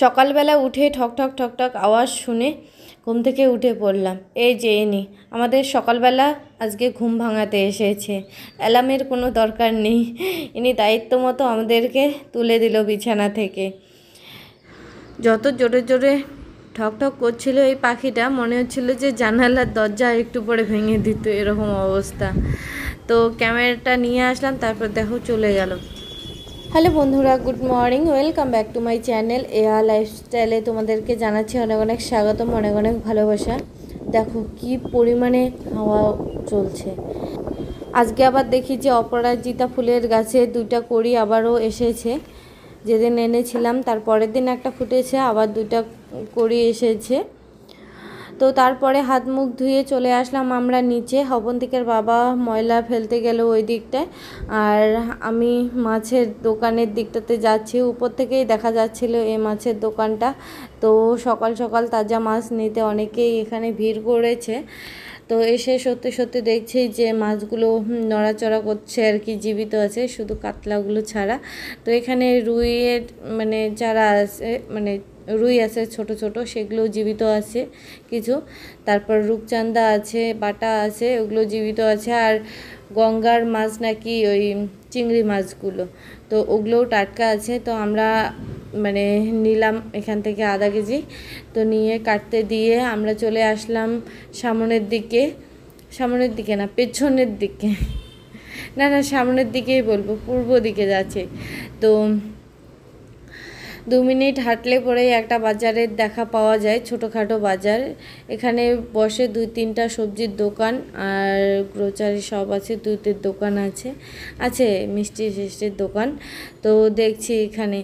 সকালবেলা উঠে ঠক ঠক ঠক ঠক আওয়াজ শুনে ঘুম থেকে উঠে পড়লাম। এই যে এনি, আমাদের সকালবেলা আজকে ঘুম ভাঙাতে এসেছে। অ্যালার্মের কোনো দরকার নেই। ইনি দায়িত্ব মতো আমাদেরকে তুলে দিল বিছানা থেকে। যত জোরে জোরে ঠক ঠক করছিল এই পাখিটা, মনে হচ্ছিল যে জানালার দরজা একটু পরে ভেঙে দিত, এরকম অবস্থা। তো ক্যামেরাটা নিয়ে আসলাম, তারপর দেখো চলে গেল। হ্যালো বন্ধুরা, good morning, welcome back to my channel এয়া লাইফস্টাইলে তোমাদেরকে জানাচ্ছি অনেক অনেক স্বাগতম, অনেক অনেক ভালোবাসা। দেখো কি পরিমাণে হাওয়া চলছে। আজকে আবার দেখি যে অপরাজিতা ফুলের গাছে দুইটা কড়ি আবারও এসেছে। যেদিন এনেছিলাম, তার পরের দিন একটা ফুটেছে, আবার দুইটা কড়ি এসেছে। তো তারপরে হাত মুখ ধুয়ে চলে আসলাম আমরা নিচে। হবন্তিকের বাবা ময়লা ফেলতে গেল ওই দিকটায়। আর আমি মাছের দোকানের দিকটাতে যাচ্ছি। উপর থেকেই দেখা যাচ্ছিল এই মাছের দোকানটা। তো সকাল সকাল তাজা মাছ নিতে অনেকেই এখানে ভিড় করেছে। তো এসে সত্যি সত্যি দেখছি যে মাছগুলো নড়াচড়া করছে আর কি, জীবিত আছে, শুধু কাতলাগুলো ছাড়া। তো এখানে রুইয়ের মানে যারা আছে মানে রুই আছে, ছোট ছোট, সেগুলো জীবিত আছে কিছু। তারপর রূপচান্দা আছে, বাটা আছে, ওগুলো জীবিত আছে। আর গঙ্গার মাছ নাকি ওই চিংড়ি মাছগুলো। তো ওগুলোও টাটকা আছে। তো আমরা মানে নিলাম এখান থেকে আধা কেজি। তো নিয়ে কাটতে দিয়ে আমরা চলে আসলাম সামনের দিকে। সামনের দিকে না, পেছনের দিকে। না না, সামনের দিকেই বলব, পূর্ব দিকে যাচ্ছে। তো দু মিনিট হাঁটলে পরেই একটা বাজারের দেখা পাওয়া যায়, ছোটোখাটো বাজার। এখানে বসে দুই তিনটা সবজির দোকান আর গ্রোচারি সব আছে, দুধের দোকান আছে। আছে মিষ্টি ফিষ্টির দোকান। তো দেখছি এখানে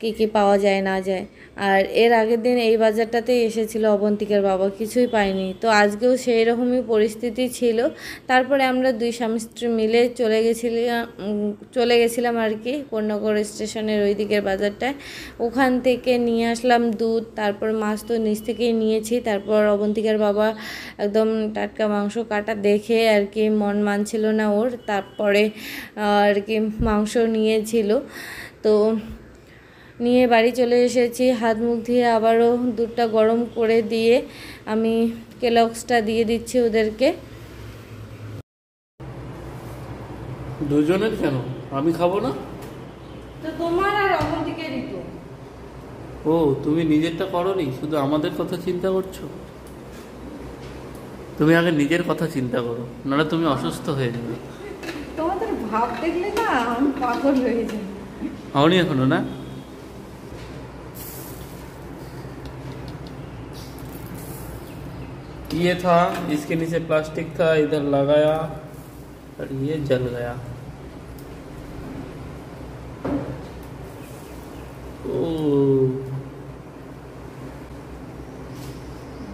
কী কী পাওয়া যায়, না যায়। আর এর আগের দিন এই বাজারটাতেই এসেছিল অবন্তিকার বাবা, কিছুই পাইনি। তো আজকেও সেই রকমই পরিস্থিতি ছিল। তারপরে আমরা দুই স্বামী স্ত্রী মিলে চলে গেছিলাম চলে গেছিলাম আর কি কন্যাগর স্টেশনের ওই দিকের বাজারটায়। ওখান থেকে নিয়ে আসলাম দুধ, তারপর মাছ তো নিচ থেকেই নিয়েছি। তারপর অবন্তিকার বাবা একদম টাটকা মাংস কাটা দেখে আর কি মন মানছিল না ওর। তারপরে আর কি মাংস নিয়েছিল। তো নিয়ে বাড়ি চলে এসেছি। হাত মুখ ধুয়ে আবারও দুধটা গরম করে দিয়ে আমি কেলক্সটা দিয়ে দিচ্ছি ওদেরকে। দুজনের কেন? আমি খাব না? তো তোমার আর ও তুমি নিজেরটা করনি? শুধু আমাদের কথা চিন্তা করছ? তুমি আগে নিজের কথা চিন্তা করো নাহলে তুমি অসুস্থ হয়ে যাবে। তোমাদের ভাব দেখলে না আমি পাগল হয়ে যাই। হওনি এখনও না? ये था इसके नीचे प्लास्टिक था इधर लगाया और ये जल गया ओ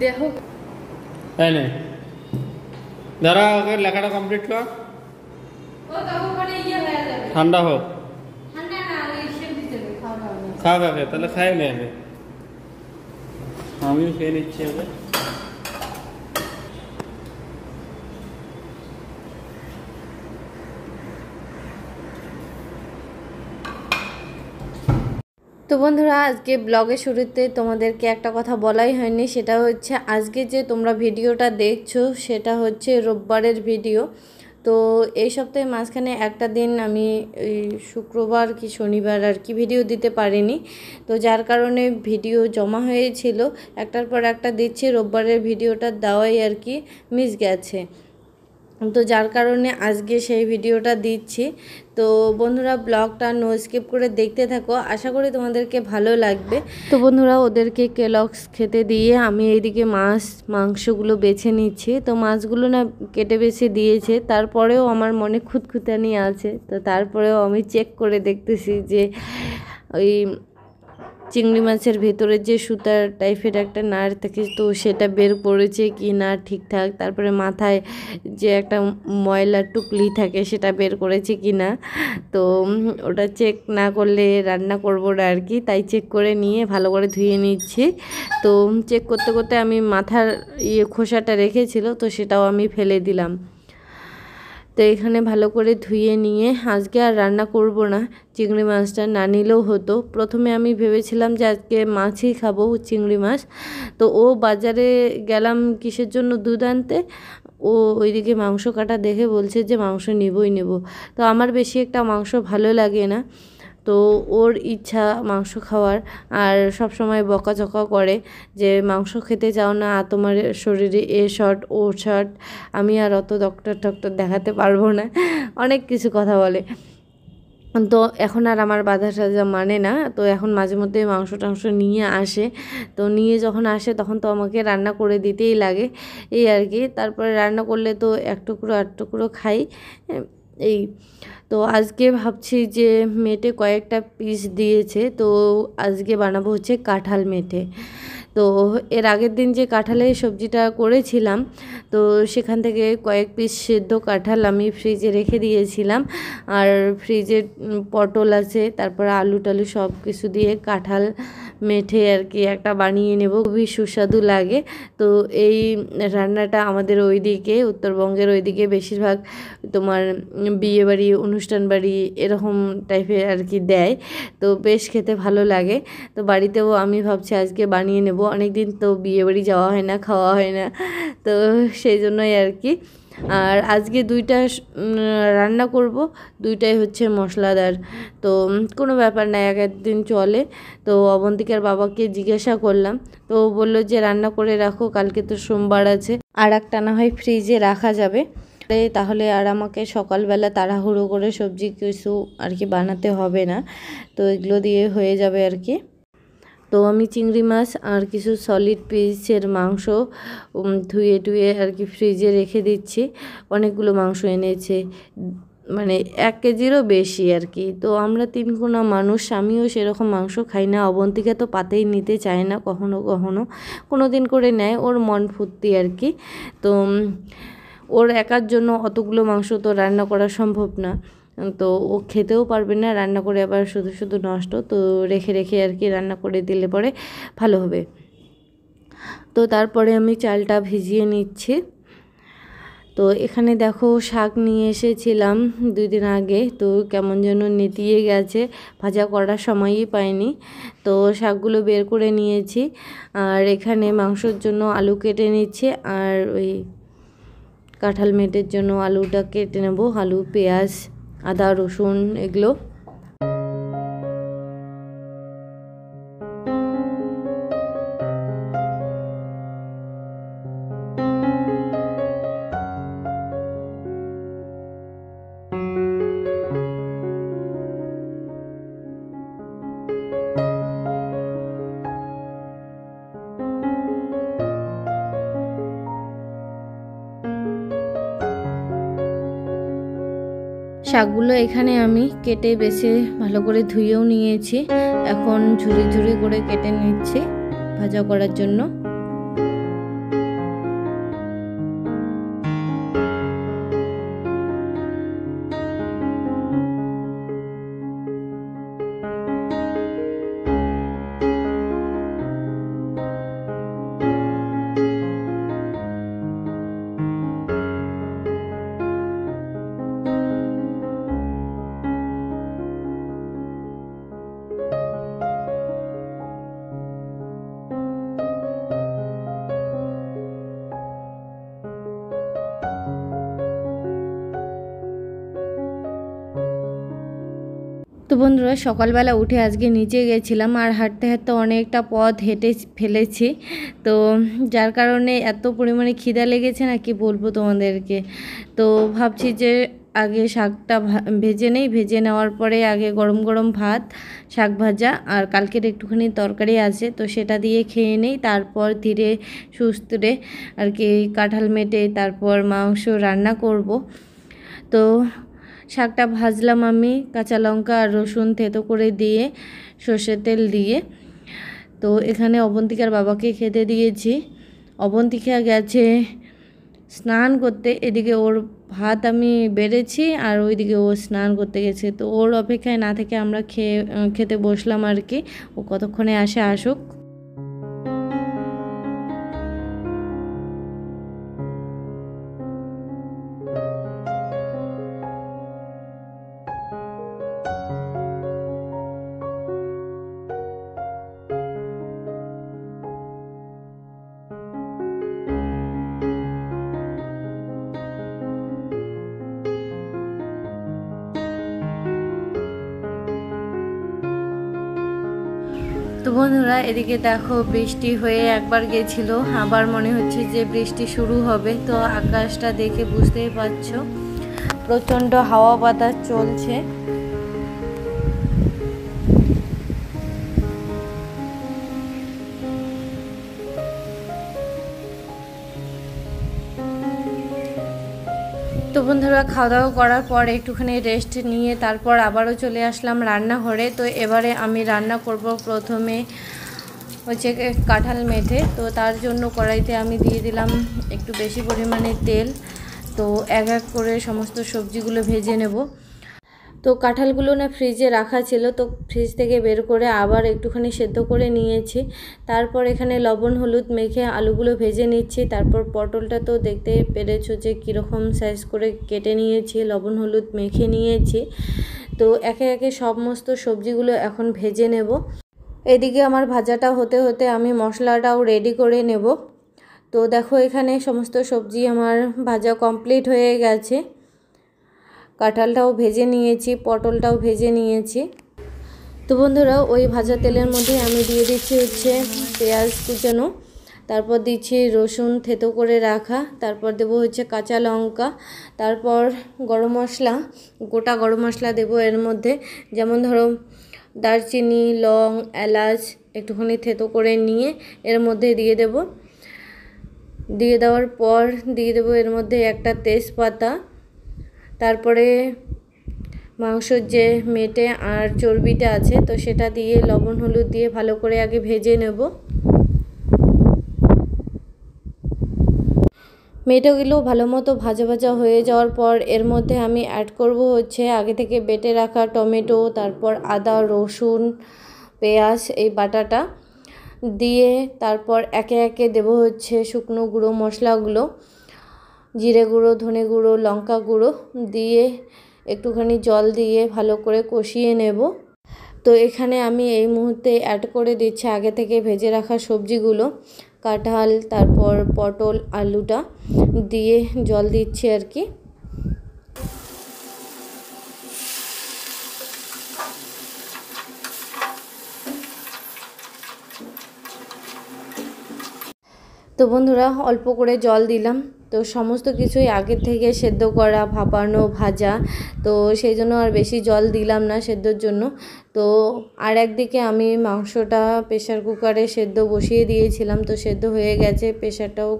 দেখো है नहीं দাঁড়া আগে লেখাটা কমপ্লিট কর ও তখন মানে ইয়ে হয়ে যাবে ঠান্ডা হোক ঠান্ডা না ওই সেদ্ধ দেবে খাওয়া দাওয়া খা খা খা তাহলে খাই নে আগে আমিও খেয়ে নিচ্ছি আগে তো বন্ধুরা, আজকে ব্লগের শুরুতে তোমাদেরকে একটা কথা বলাই হয়নি, সেটা হচ্ছে আজকে যে তোমরা ভিডিওটা দেখছ, সেটা হচ্ছে রোববারের ভিডিও। তো এই সপ্তাহে মাঝখানে একটা দিন আমি শুক্রবার কি শনিবার আর কি ভিডিও দিতে পারিনি। তো যার কারণে ভিডিও জমা হয়েছিল, একটার পর একটা দিচ্ছি, রোববারের ভিডিওটা দেওয়াই আর কি মিস গেছে। তো যার কারণে আজকে সেই ভিডিওটা দিচ্ছি। তো বন্ধুরা, ব্লগটা নো স্কিপ করে দেখতে থাকো। আশা করি তোমাদেরকে ভালো লাগবে। তো বন্ধুরা, ওদেরকে কেলক্স খেতে দিয়ে আমি এইদিকে মাছ, মাংসগুলো বেছে নিচ্ছি। তো মাছগুলো না কেটে বেছে দিয়েছে। তারপরেও আমার মনে খুঁতখুতানি আছে। তো তারপরেও আমি চেক করে দেখতেছি যে ওই চিংড়ি মাছের ভেতরে যে সুতার টাইপের একটা নার থাকে, তো সেটা বের করেছে কি না ঠিকঠাক? তারপরে মাথায় যে একটা ময়লা টুকলি থাকে, সেটা বের করেছে কি না? তো ওটা চেক না করলে রান্না করব না আর কি, তাই চেক করে নিয়ে ভালো করে ধুয়ে নিচ্ছি। তো চেক করতে করতে আমি মাথার ইয়ে খোসাটা রেখেছিল, তো সেটাও আমি ফেলে দিলাম। তো এখানে ভালো করে ধুয়ে নিয়ে আজকে আর রান্না করব না। চিংড়ি মাছটা না নিলেও হতো। প্রথমে আমি ভেবেছিলাম যে আজকে মাছই খাব চিংড়ি মাছ। তো ও বাজারে গেলাম কিসের জন্য দুধ আনতে? ও ওইদিকে মাংস কাটা দেখে বলছে যে মাংস নেবই নেব। তো আমার বেশি একটা মাংস ভালো লাগে না। তো ওর ইচ্ছা মাংস খাওয়ার। আর সব সময় বকাঝকা করে যে, মাংস খেতে চাও না, তোমার শরীরে এ শর্ট, ও শর্ট, আমি আর অত ডক্টর টক্টর দেখাতে পারব না। অনেক কিছু কথা বলে। তো এখন আর আমার বাধা সাজা মানে না। তো এখন মাঝে মধ্যে মাংস টাংস নিয়ে আসে। তো নিয়ে যখন আসে, তখন তো আমাকে রান্না করে দিতেই লাগে। এই আর কি। তারপরে রান্না করলে তো এক টুকরো, আট টুকরো খাই। এই তো আজকে ভাবছি যে মেটে কয়েকটা পিস দিয়েছে, তো আজকে বানাবো হচ্ছে কাঁঠাল মেটে। তো এর আগের দিন যে কাঁঠালের সবজিটা করেছিলাম, তো সেখান থেকে কয়েক পিস সেদ্ধ কাঁঠাল আমি ফ্রিজে রেখে দিয়েছিলাম। আর ফ্রিজে পটল আছে, তারপর আলু টালু সব কিছু দিয়ে কাঁঠাল মেঠে আর কি একটা বানিয়ে নেব। খুবই সুস্বাদু লাগে। তো এই রান্নাটা আমাদের ওইদিকে, উত্তরবঙ্গের ওইদিকে বেশিরভাগ তোমার বিয়েবাড়ি অনুষ্ঠান বাড়ি এরকম টাইপের আর কি দেয়। তো বেশ খেতে ভালো লাগে। তো বাড়িতেও আমি ভাবছি আজকে বানিয়ে নেব। অনেক দিন তো বিয়েবাড়ি যাওয়া হয় না, খাওয়া হয় না। তো সেই জন্যই আর কি। আর আজকে দুইটা রান্না করব। দুইটাই হচ্ছে মশলাদার। তো কোনো ব্যাপার না, এক একদিন চলে। তো, অবন্তিকার বাবাকে জিজ্ঞাসা করলাম। তো বলল যে, রান্না করে রাখো, কালকে তো সোমবার আছে। আর একটা না হয় ফ্রিজে রাখা যাবে। তাহলে আর আমাকে সকালবেলা তাড়াহুড়ো করে সবজি কিছু আর কি বানাতে হবে না। তো এগুলো দিয়ে হয়ে যাবে আর কি। তো আমি চিংড়ি মাছ আর কিছু সলিড পিসের মাংস ধুয়ে টুয়ে আর কি ফ্রিজে রেখে দিচ্ছি। অনেকগুলো মাংস এনেছে মানে এক কেজিরও বেশি আর কি। তো আমরা তিন কোনা মানুষ, আমিও সেরকম মাংস খাই না। অবন্তিকা তো পাতেই নিতে চায় না, কখনো কখনো। কোনো দিন করে নেয়, ওর মন ফুর্তি আর কি। তো ওর একার জন্য অতগুলো মাংস তো রান্না করা সম্ভব না। তো ও খেতেও পারবে না, রান্না করে আবার শুধু শুধু নষ্ট, তো রেখে রেখে আর কি রান্না করে দিলে পরে ভালো হবে। তো তারপরে আমি চালটা ভিজিয়ে নিচ্ছি। তো এখানে দেখো শাক নিয়ে এসেছিলাম দুই দিন আগে, তো কেমন যেন নেতিয়ে গেছে, ভাজা করার সময়ই পাইনি। তো শাকগুলো বের করে নিয়েছি, আর এখানে মাংসর জন্য আলু কেটে নিচ্ছে, আর ওই কাঁঠাল মেটের জন্য আলুটা কেটে নেব, আলু, পেঁয়াজ আদা রসুন এগুলো শাকগুলো এখানে আমি কেটে বেছে ভালো করে ধুয়েও নিয়েছি। এখন ঝুড়ি ঝুড়ি করে কেটে নিচ্ছি ভাজা করার জন্য। তো বন্ধুরা, সকালবেলা উঠে আজকে নিচে গেছিলাম আর হাঁটতে হাঁটতে অনেকটা পথ হেঁটে ফেলেছি। তো যার কারণে এত পরিমাণে খিদা লেগেছে না, কি বলব তোমাদেরকে? তো ভাবছি যে আগে শাকটা ভেজে নেই। ভেজে নেওয়ার পরে আগে গরম গরম ভাত, শাক ভাজা আর কালকের একটুখানি তরকারি আছে, তো সেটা দিয়ে খেয়ে নেই। তারপর ধীরে সুস্থরে আর কি কাঁঠাল মেটে তারপর মাংস রান্না করব। তো শাকটা ভাজলাম আমি, কাঁচা লঙ্কা আর রসুন থেতো করে দিয়ে সর্ষের তেল দিয়ে। তো এখানে অবন্তিকার বাবাকে খেতে দিয়েছি। অবন্তিকা গেছে স্নান করতে, এদিকে ওর ভাত আমি বেড়েছি আর ওইদিকে ও স্নান করতে গেছে। তো ওর অপেক্ষায় না থেকে আমরা খেয়ে, খেতে বসলাম আর কি। ও কতক্ষণে আসে, আসুক। বন্ধুরা, এদিকে দেখো বৃষ্টি হয়ে একবার গেছিল। আবার মনে হচ্ছে যে বৃষ্টি শুরু হবে। তো আকাশটা দেখে বুঝতেই পারছ, প্রচণ্ড হাওয়া বাতাস চলছে। তো বন্ধুরা খাওয়া দাওয়া করার পর একটুখানি রেস্ট নিয়ে তারপর আবারও চলে আসলাম রান্নাঘরে। তো এবারে আমি রান্না করব প্রথমে হচ্ছে কাঁঠাল মেঠে তো তার জন্য কড়াইতে আমি দিয়ে দিলাম একটু বেশি পরিমাণে তেল। তো এক এক করে সমস্ত সবজিগুলো ভেজে নেব। তো কাঁঠালগুলো না ফ্রিজে রাখা ছিল, তো ফ্রিজ থেকে বের করে আবার একটুখানি সেদ্ধ করে নিয়েছি। তারপর এখানে লবণ, হলুদ মেখে আলুগুলো ভেজে নিচ্ছি। তারপর পটলটা তো দেখতে পেরেছ যে কীরকম সাইজ করে কেটে নিয়েছি, লবণ, হলুদ মেখে নিয়েছি। তো একে একে সমস্ত সবজিগুলো এখন ভেজে নেব। এদিকে আমার ভাজাটা হতে হতে আমি মশলাটাও রেডি করে নেব। তো দেখো এখানে সমস্ত সবজি আমার ভাজা কমপ্লিট হয়ে গেছে। কাঁঠালটাও ভেজে নিয়েছি, পটলটাও ভেজে নিয়েছি। তো বন্ধুরা, ওই ভাজা তেলের মধ্যে আমি দিয়ে দিচ্ছি হচ্ছে পেঁয়াজ কুচানো, তারপর দিচ্ছি রসুন থেতো করে রাখা, তারপর দেবো হচ্ছে কাঁচা লঙ্কা, তারপর গরম মশলা, গোটা গরম মশলা দেবো এর মধ্যে। যেমন ধরো, দারচিনি, লং, এলাচ একটুখানি থেতো করে নিয়ে এর মধ্যে দিয়ে দেব। দিয়ে দেওয়ার পর দিয়ে দেবো এর মধ্যে একটা তেজপাতা তারপরে মাংসর যে মেটে আর চর্বিটা আছে, তো সেটা দিয়ে লবণ, হলুদ দিয়ে ভালো করে আগে ভেজে নেব। মেটেগুলো ভালো মতো ভাজা ভাজা হয়ে যাওয়ার পর এর মধ্যে আমি অ্যাড করব হচ্ছে আগে থেকে বেটে রাখা টমেটো, তারপর আদা, রসুন, পেঁয়াজ, এই বাটাটা দিয়ে তারপর একে একে দেব হচ্ছে শুকনো গুঁড়ো মশলাগুলো। জিরে গুঁড়ো, ধনে গুঁড়ো, লঙ্কা গুঁড়ো দিয়ে একটুখানি জল দিয়ে ভালো করে কষিয়ে নেব। তো এখানে আমি এই মুহূর্তে অ্যাড করে দিচ্ছি আগে থেকে ভেজে রাখা সবজিগুলো, কাঁঠাল, তারপর পটল, আলুটা দিয়ে জল দিচ্ছি আর কি। তো বন্ধুরা অল্প করে জল দিলাম। তো সমস্ত কিছুই আগের থেকে সেদ্ধ করা, ভাপানো, ভাজা, তো সেই জন্য আর বেশি জল দিলাম না সেদ্ধর জন্য। তো আর একদিকে আমি মাংসটা প্রেশার কুকারে সেদ্ধ বসিয়ে দিয়েছিলাম, তো সেদ্ধ হয়ে গেছে প্রেশারটাও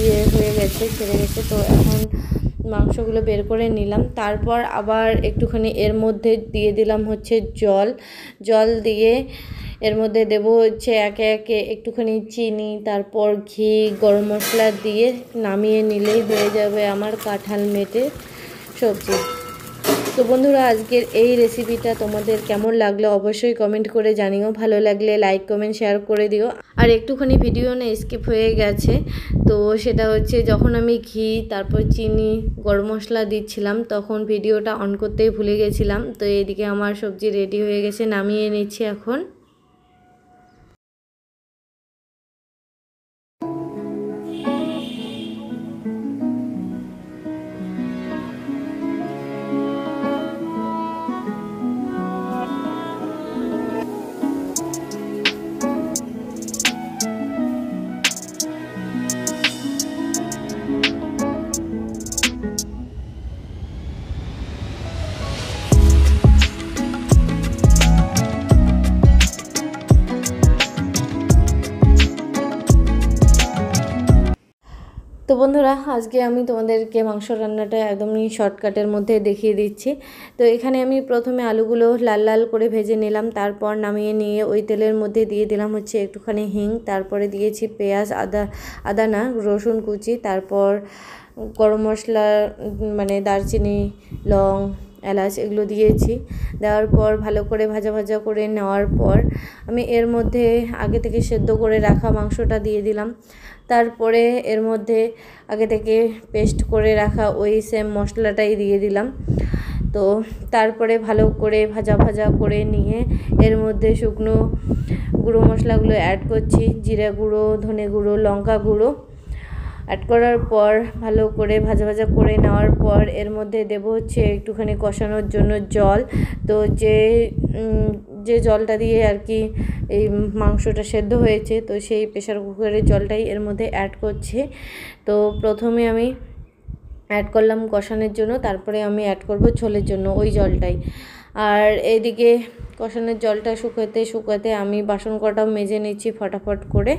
ইয়ে হয়ে গেছে ছেড়ে গেছে, তো এখন মাংসগুলো বের করে নিলাম। তারপর আবার একটুখানি এর মধ্যে দিয়ে দিলাম হচ্ছে জল। জল দিয়ে এর মধ্যে দেবো হচ্ছে একে একে একটুখানি চিনি, তারপর ঘি, গরম মশলা দিয়ে নামিয়ে নিলেই হয়ে যাবে আমার কাঁঠাল মেটে সবজি। তো বন্ধুরা, আজকের এই রেসিপিটা তোমাদের কেমন লাগল অবশ্যই কমেন্ট করে জানিও। ভালো লাগলে লাইক কমেন্ট শেয়ার করে দিও। আর একটুখানি ভিডিও না স্কিপ হয়ে গেছে, তো সেটা হচ্ছে যখন আমি ঘি, তারপর চিনি, গরম মশলা দিচ্ছিলাম, তখন ভিডিওটা অন করতেই ভুলে গেছিলাম। তো এদিকে আমার সবজি রেডি হয়ে গেছে, নামিয়ে নিচ্ছি এখন। বন্ধুরা, আজকে আমি তোমাদেরকে মাংস রান্নাটা একদমই শর্টকাটের মধ্যে দেখিয়ে দিচ্ছি। তো এখানে আমি প্রথমে আলুগুলো লাল লাল করে ভেজে নিলাম, তারপর নামিয়ে নিয়ে ওই তেলের মধ্যে দিয়ে দিলাম হচ্ছে একটুখানি হিং, তারপরে দিয়েছি পেঁয়াজ, আদা আদা না রসুন কুচি, তারপর গরম মশলা মানে দারচিনি, লং, এলাচ এগুলো দিয়েছি। দেওয়ার পর ভালো করে ভাজা ভাজা করে নেওয়ার পর আমি এর মধ্যে আগে থেকে সেদ্ধ করে রাখা মাংসটা দিয়ে দিলাম। তারপরে এর মধ্যে আগে থেকে পেস্ট করে রাখা ওই সেম মশলাটাই দিয়ে দিলাম। তো তারপরে ভালো করে ভাজা ভাজা করে নিয়ে এর মধ্যে শুকনো গুঁড়ো মশলাগুলো অ্যাড করছি, জিরা গুঁড়ো, ধনে গুঁড়ো, লঙ্কা গুঁড়ো। অ্যাড করার পর ভালো করে ভাজা ভাজা করে নেওয়ার পর এর মধ্যে দেব হচ্ছে একটুখানি কষানোর জন্য জল। তো যে যে জলটা দিয়ে আর কি এই মাংসটা সেদ্ধ হয়েছে, তো সেই প্রেশার কুকারের জলটাই এর মধ্যে অ্যাড করছে। তো প্রথমে আমি অ্যাড করলাম কষানোর জন্য, তারপরে আমি অ্যাড করব ঝোলের জন্য ওই জলটাই। আর এইদিকে কষানোর জলটা শুকাতে শুকাতে আমি বাসন কটাও মেজে নিচ্ছি ফটাফট করে।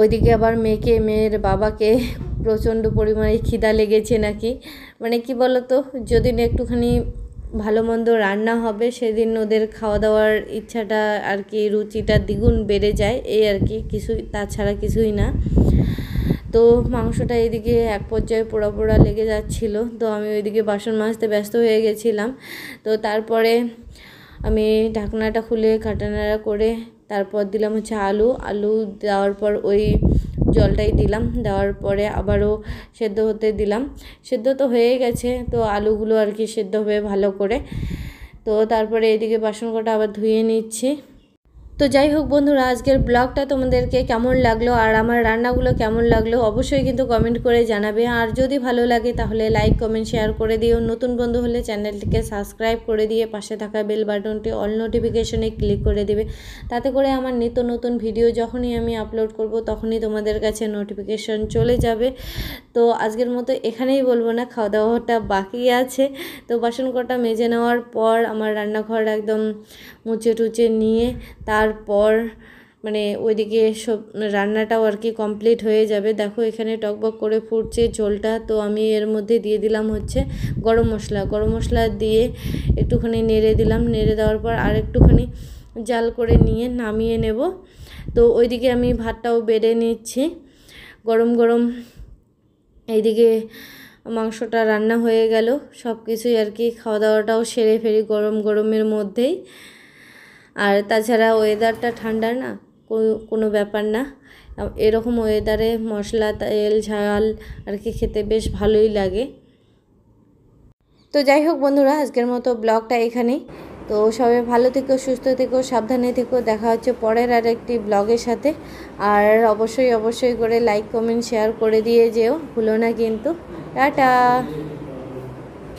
ওইদিকে আবার মেয়েকে, মেয়ের বাবাকে প্রচণ্ড পরিমাণে খিদা লেগেছে নাকি? মানে কি বলতো যেদিন একটুখানি ভালো মন্দ রান্না হবে, সেদিন ওদের খাওয়া দাওয়ার ইচ্ছাটা আর কি, রুচিটা দ্বিগুণ বেড়ে যায়, এই আর কি, কিছুই, তাছাড়া কিছুই না। তো মাংসটা এদিকে এক পর্যায়ে পোড়া পোড়া লেগে যাচ্ছিল, তো আমি ওইদিকে বাসন মাজতে ব্যস্ত হয়ে গেছিলাম। তো তারপরে আমি ঢাকনাটা খুলে, কাটানাড়া করে তারপর দিলাম হচ্ছে আলু আলু দেওয়ার পর ওই জলটাই দিলাম, দেওয়ার পরে আবারও সেদ্ধ হতে দিলাম। সেদ্ধ তো হয়ে গেছে, তো আলুগুলো আর কি সেদ্ধ হয়ে ভালো করে। তো তারপরে এদিকে বাসন কটা আবার ধুয়ে নিচ্ছি। তো যাই হোক বন্ধুরা, আজকের ব্লগটা তোমাদেরকে কেমন লাগল আর আমার রান্নাগুলো কেমন লাগল অবশ্যই কিন্তু কমেন্ট করে জানাবে। আর যদি ভালো লাগে তাহলে লাইক কমেন্ট শেয়ার করে দিও। নতুন বন্ধু হলে চ্যানেলটিকে সাবস্ক্রাইব করে দিয়ে পাশে থাকা বেল বাটনটি অল নোটিফিকেশনে ক্লিক করে দিবে। তাতে করে আমার নিত্য নতুন ভিডিও যখনই আমি আপলোড করব তখনই তোমাদের কাছে নোটিফিকেশন চলে যাবে। তো আজকের মতো এখানেই বলব না খাওয়া দাওয়াটা বাকি আছে। তো বাসন কটা মেজে নেওয়ার পর আমার রান্নাঘর একদম মুছে টুচে নিয়ে তারপর মানে ওইদিকে সব রান্নাটাও আর কি কমপ্লিট হয়ে যাবে। দেখো এখানে টকবক করে ফুটছে ঝোলটা, তো আমি এর মধ্যে দিয়ে দিলাম হচ্ছে গরম মশলা। গরম মশলা দিয়ে একটুখানি নেড়ে দিলাম, নেড়ে দেওয়ার পর আর একটুখানি জাল করে নিয়ে নামিয়ে নেব। তো ওইদিকে আমি ভাতটাও বেড়ে নিচ্ছি। গরম গরম এইদিকে মাংসটা রান্না হয়ে গেল সব কিছুই আর কি খাওয়া দাওয়াটাও সেরে ফেরি গরম গরমের মধ্যেই। আর তাছাড়া ওয়েদারটা ঠান্ডা না কোনো ব্যাপার না। এরকম ওয়েদারে মশলা, তেল, ঝাল আর কি খেতে বেশ ভালোই লাগে। তো যাই হোক বন্ধুরা, আজকের মতো ব্লগটা এখানেই। তো সবাই ভালো থেকো, সুস্থ থেকো, সাবধানে থেকো। দেখা হচ্ছে পরের আর একটি ব্লগের সাথে। আর অবশ্যই অবশ্যই করে লাইক কমেন্ট শেয়ার করে দিয়ে যেও। ভুলো না কিন্তু। টাটা!